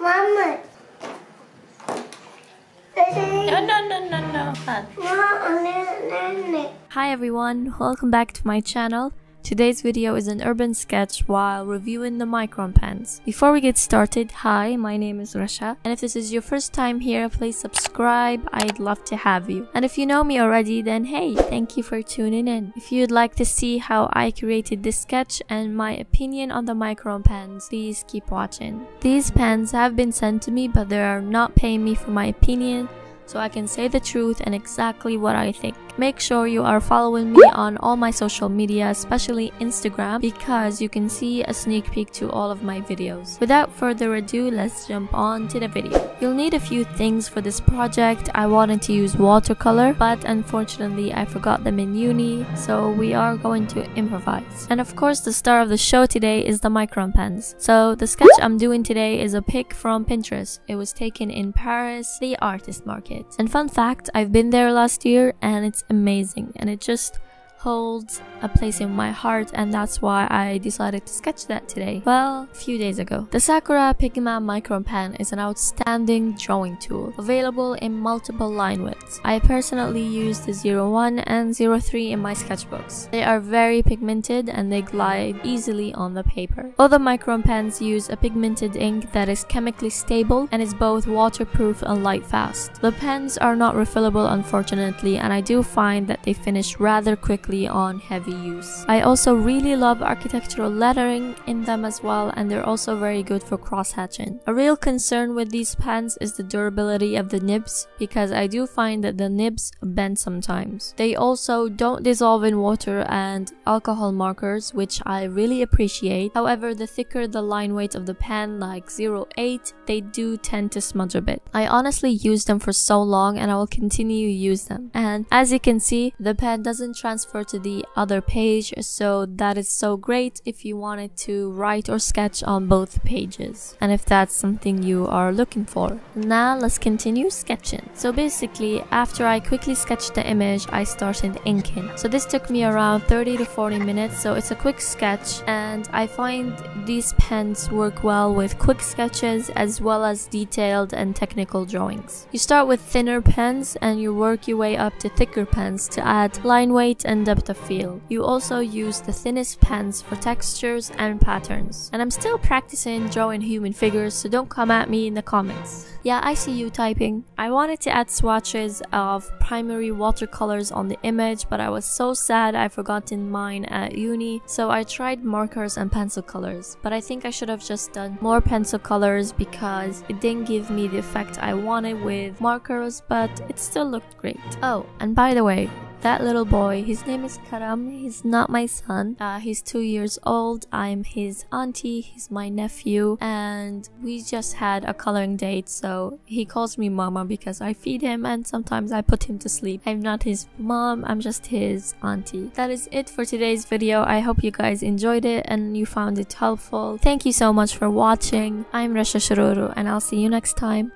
Mama. No, no, no, no, no. Hi everyone, welcome back to my channel. Today's video is an urban sketch while reviewing the Micron pens. Before we get started, hi, my name is Rasha, and if this is your first time here, please subscribe, I'd love to have you. And if you know me already, then hey, thank you for tuning in. If you'd like to see how I created this sketch and my opinion on the Micron pens, please keep watching. These pens have been sent to me, but they are not paying me for my opinion, so I can say the truth and exactly what I think. Make sure you are following me on all my social media, especially Instagram, because you can see a sneak peek to all of my videos. Without further ado, let's jump on to the video. You'll need a few things for this project. I wanted to use watercolor, but unfortunately I forgot them in uni, so we are going to improvise. And of course, the star of the show today is the Micron pens. So the sketch I'm doing today is a pic from Pinterest. It was taken in Paris, the artist market. And fun fact, I've been there last year and it's amazing. And it just holds a place in my heart and that's why I decided to sketch that today. Well, a few days ago. The Sakura Pigma Micron Pen is an outstanding drawing tool, available in multiple line widths. I personally use the 01 and 03 in my sketchbooks. They are very pigmented and they glide easily on the paper. Other Micron pens use a pigmented ink that is chemically stable and is both waterproof and light fast. The pens are not refillable unfortunately and I do find that they finish rather quickly on heavy use. I also really love architectural lettering in them as well and they're also very good for cross-hatching. A real concern with these pens is the durability of the nibs because I do find that the nibs bend sometimes. They also don't dissolve in water and alcohol markers which I really appreciate. However, the thicker the line weight of the pen like 08, they do tend to smudge a bit. I honestly use them for so long and I will continue to use them. And as you can see, the pen doesn't transfer to the other other page so that is so great if you wanted to write or sketch on both pages and if that's something you are looking for. Now let's continue sketching. So basically after I quickly sketched the image I started inking. So this took me around 30 to 40 minutes so it's a quick sketch and I find these pens work well with quick sketches as well as detailed and technical drawings. You start with thinner pens and you work your way up to thicker pens to add line weight and depth of field. You also use the thinnest pens for textures and patterns. And I'm still practicing drawing human figures, so don't come at me in the comments. Yeah, I see you typing. I wanted to add swatches of primary watercolors on the image, but I was so sad I forgotten mine at uni, so I tried markers and pencil colors. But I think I should have just done more pencil colors because it didn't give me the effect I wanted with markers, but it still looked great. Oh, and by the way, that little boy, his name is Karam. He's not my son. Uh, he's two years old. I'm his auntie. He's my nephew. And we just had a coloring date. So he calls me mama because I feed him and sometimes I put him to sleep. I'm not his mom. I'm just his auntie. That is it for today's video. I hope you guys enjoyed it and you found it helpful. Thank you so much for watching. I'm Rasha Shururu and I'll see you next time.